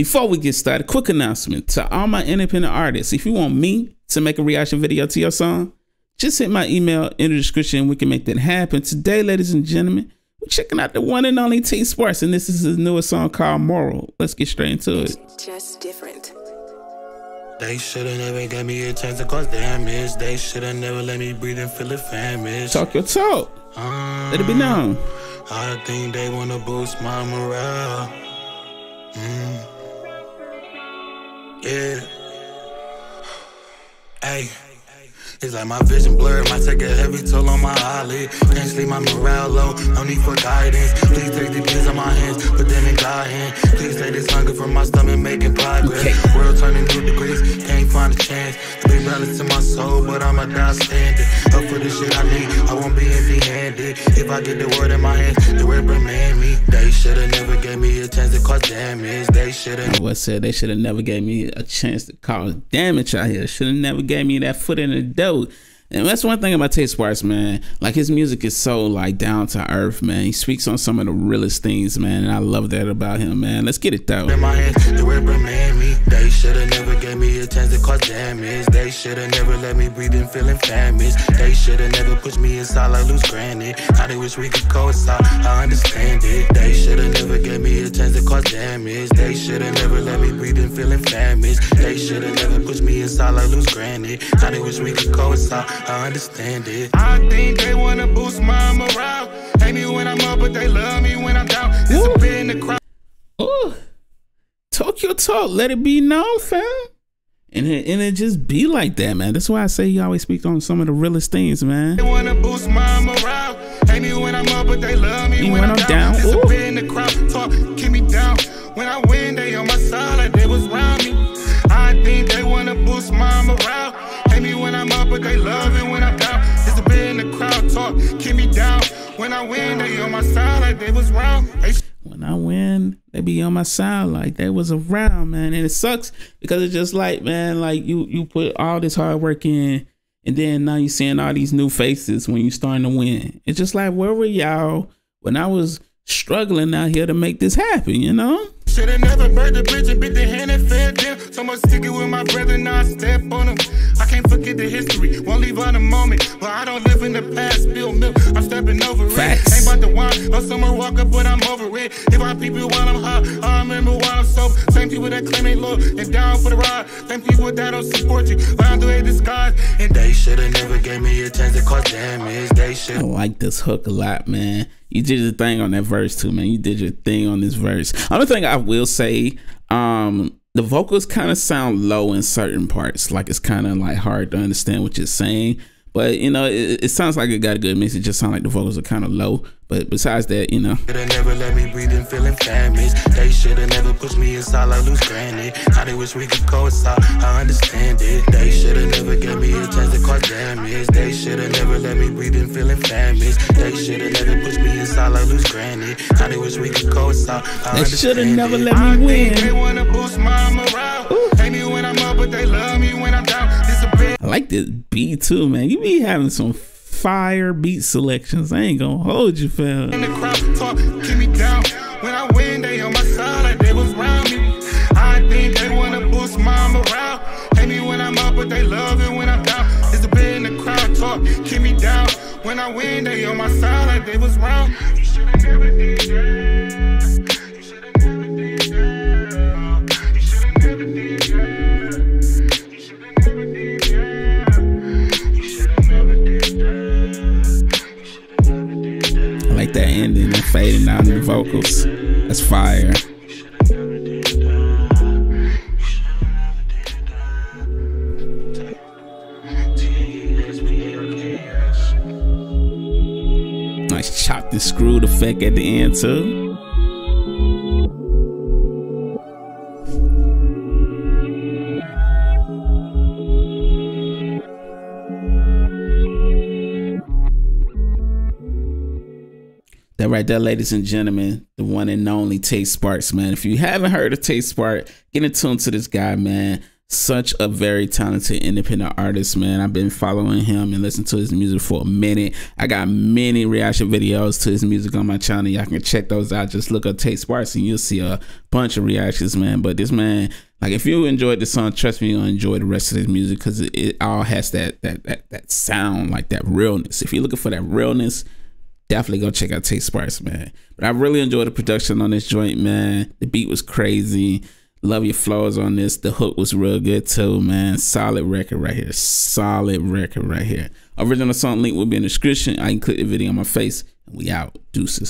Before we get started, quick announcement to all my independent artists. If you want me to make a reaction video to your song, just hit my email in the description. We can make that happen. Today, ladies and gentlemen, we're checking out the one and only Tae Sparks, and this is his newest song called Morale. Let's get straight into it. Just different. They shoulda never gave me a chance to cause damage. They shoulda never let me breathe and feel it famished. Talk your talk. Um, Let it be known. I think they wanna boost my morale. Mm. Yeah. Hey. It's like my vision blurred, might take a heavy toll on my eyelid. Can't sleep, my morale low, no need for guidance. Please take the pins on my hands, put them in God hand. Please take this hunger from my stomach, making progress. Okay. World turning new degrees, can't find a chance to be balance to my soul, but I'm a die standing. Up for the shit I need, If I get the word in my hands, the reprimand me. They shoulda never gave me a chance to cause damage. They shoulda What said they should have never gave me a chance to cause damage out here. Should have never gave me that foot in the door. And that's one thing about Tae Sparks, man. Like his music is so like down to earth, man. He speaks on some of the realest things, man. And I love that about him, man. Let's get it though. in my hands, me. They shoulda never gave me a chance to cause damage. They shoulda never let me breathe feeling famished. They shoulda never pushed me inside like loose granite. They wish we could coincide, I understand it. They shoulda never gave me a chance to cause damage. They shoulda never let me breathe feeling famished. They shoulda never pushed me inside like loose granite. They wish we could coincide, I understand it. I think they wanna boost my morale. Hate me when I'm up, but they love me when I'm down. Disappear in the crowd. Ooh. Talk your talk. Let it be known, fam. And it, and it just be like that, man. That's why I say you always speak on some of the realest things, man. They wanna boost my morale. Hate me when I'm up, but they love me Me when, when I'm, I'm down. down. Disappear in the crowd, talk, keep me down. When I win, they on my side like they was round me. Hate me when I'm up, but they love it when I'm down. Disappear in the crowd, talk, keep me down. When I win, they on my side like they was round. They when I win, they be on my side like they was around, man. And it sucks because it's just like, man, like you you put all this hard work in, and then now you're seeing all these new faces when you starting to win. It's just like, where were y'all when I was struggling out here to make this happen? You know? Shoulda never burned the bridge and bit the hand and fed them. So much sticking with my brother, now I step on them. I can't forget the history, won't leave on a moment. But I don't live in the past, spill milk, I'm stepping over Facts. it. Ain't about to whine or Summer Walker, but I'm over it. If I people while I'm high, I remember while I'm sober. Same people that claim they low and down for the ride. Same people that don't support you, find the way disguise. And they shoulda never gave me a chance to cause damage. They I like this hook a lot, man. You did your thing on that verse too, man. You did your thing on this verse. Other thing I will say, um, the vocals kind of sound low in certain parts. Like it's kind of like hard to understand what you're saying. But you know, it, it sounds like it got a good mix. It just sounds like the vocals are kind of low. But besides that, you know, Shoulda never let me breathe and feeling famished. They shoulda never pushed me inside like loose granite. How they wish we could coincide, I understand it. They shoulda never gave me a chance to cause damage. They shoulda never let me breathe and feeling famished. They shoulda never pushed me inside like loose granite. How they wish we could coincide, I They shoulda never let me I win. They wanna boost my morale. Hate me when I'm up, but they love me when I'm down. I like this beat too, man. You be having some fire beat selections. I ain't gonna hold you, fam. When I win, they on my side like they was that. You should've never did that. I like that ending and fading out in the vocals. That's fire. Nice chopped and screwed effect at the end too. That right there, ladies and gentlemen, the one and only Tae Sparks, man. If you haven't heard of Tae Sparks, get in tune to this guy, man. Such a very talented independent artist, man. I've been following him and listening to his music for a minute. I got many reaction videos to his music on my channel. Y'all can check those out. Just look up Tae Sparks and you'll see a bunch of reactions, man. But this man, like if you enjoyed the song, trust me, you'll enjoy the rest of his music because it, it all has that that that that sound, like that realness. If you're looking for that realness, definitely go check out Tae Sparks, man. But I really enjoyed the production on this joint, man. The beat was crazy. Love your flows on this. The hook was real good too, man. Solid record right here. Solid record right here. Original song link will be in the description. I can click the video on my face. And we out. Deuces.